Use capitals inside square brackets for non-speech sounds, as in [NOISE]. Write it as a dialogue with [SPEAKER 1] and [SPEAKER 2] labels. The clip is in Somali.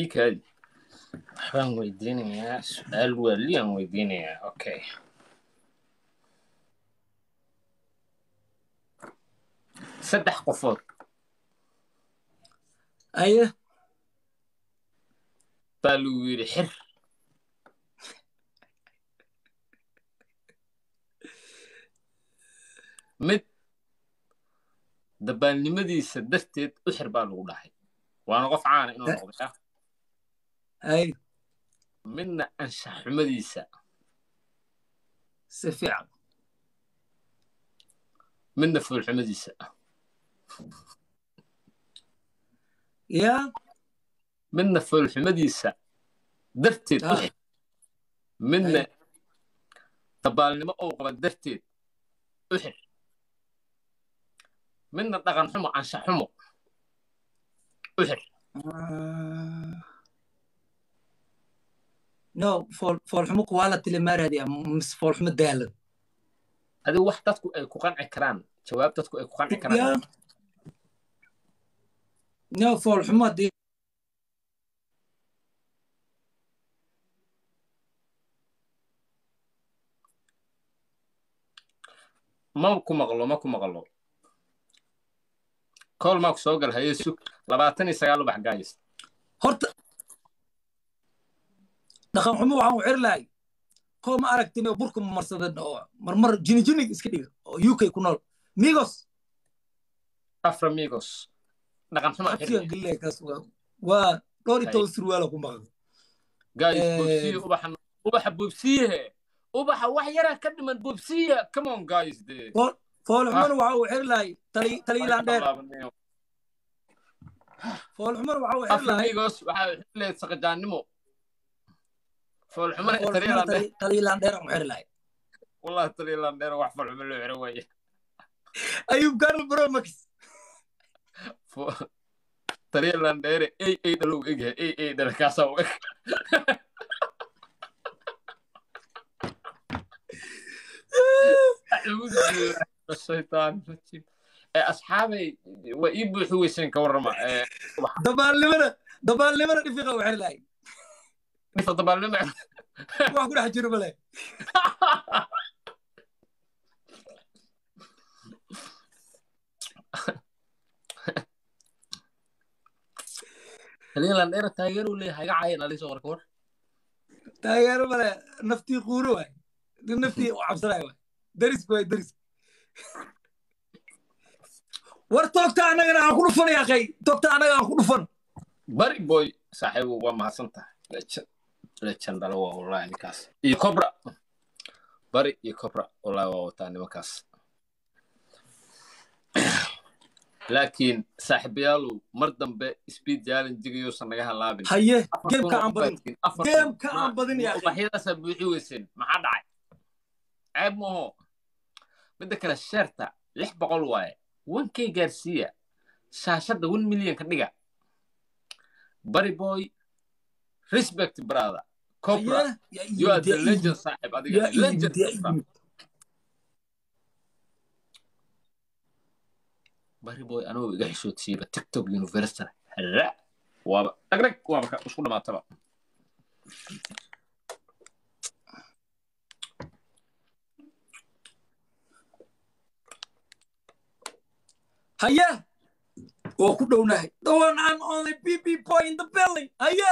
[SPEAKER 1] ii kaadi waxbaan weydiinayaa su'aal waaliyaan weydiinayaa okay. Saddex qofood.
[SPEAKER 2] Aye.
[SPEAKER 1] Baa lagu yidhi xir. Mid dabaalnimadiisa darteed u xir baa lagu dhahay. Waana qof caana inuu noqday
[SPEAKER 2] أي.
[SPEAKER 1] منا انشح
[SPEAKER 2] مديسة
[SPEAKER 1] سفيع منا فول حمديسة.
[SPEAKER 2] يا.
[SPEAKER 1] منا فول
[SPEAKER 2] حمديسة.
[SPEAKER 1] درتي آه. منا. تبال ما اوقف درتي احي منا طغن حمو انشح حمو.
[SPEAKER 2] آه. No fool foolxumo kuwaa la tilimaaraadi mise foolxumo daalan
[SPEAKER 1] adigu wax dadku ay ku qanci karaan jawaab dadku ay ku qanci karaan.
[SPEAKER 2] No foolxumo haddii
[SPEAKER 1] ma ku maqlo ma ku maqlo. Kool maa ku soo gal haye sug labaatan iyo sagaal ubax gaayis.
[SPEAKER 2] Horta dhaqan xumo waxaan u xiri lahay. Koo ma aragtin oo burka marsadan oo marmar jini jinig iska dhiga oo uk ku nool. Migos.
[SPEAKER 1] Afra dhaqan xumo
[SPEAKER 2] waa dhowr iyo toban surwaala ku maqan. Eh.
[SPEAKER 1] ubaxa boobsiyehe ubaxa wax yaraa ka dhiman boobsiya come on guys de.
[SPEAKER 2] Fool- foolxumona waxa uu xiri lahay. Tali- taliilaan dheer. foolxumona waxa uu
[SPEAKER 1] afra
[SPEAKER 2] lahay.
[SPEAKER 1] Migos waxaa xirleed saqajaannimo foolxumana
[SPEAKER 2] foolxumona ayub garl dabaalnimana dabaalnimana dhifiqa u xeri
[SPEAKER 1] mise tobaan dhinac
[SPEAKER 2] wax ku dhex jiro male
[SPEAKER 1] haliilan dheer taageeruu leeyahay iga caayan aliisoo warka war
[SPEAKER 2] taageero male naftii quuro waay naftii u cabsanaya waay darisku waay darisku war toogta annagana aan ku dhufan yaaqay toogta annaga aan ku dhufan
[SPEAKER 1] bari boy. Saaxiibu waa mahadsan tahay legendalo waa walahi ninkaas. Iyo cobra. Bari iyo cobra walahi waa wataa nimankaas. [CLEARS THROAT] Laakiin saaxiibayaalow mar dambe speed jalenjiga yuusan naga halaabin
[SPEAKER 2] haye geemka aan badin. aan badin yaa
[SPEAKER 1] waxyadaasa buuxi weyseen. Maxaa dhacay? Ceeb mooho. Midda kale sheerta lix boqol waaye. Wankay gaarsiiya shaashadda one million ka dhiga. Bari boy respect brother. Cobra
[SPEAKER 2] haye yaa
[SPEAKER 1] you are the legend saaxib adiga
[SPEAKER 2] iyimid
[SPEAKER 1] legend bari boy anuu iga xishoodsiiba tiktok university hara waaba dhagdhag waaba ka isku dhamaataba
[SPEAKER 2] haye waa ku dhownahay the one and only pp in the building. Haye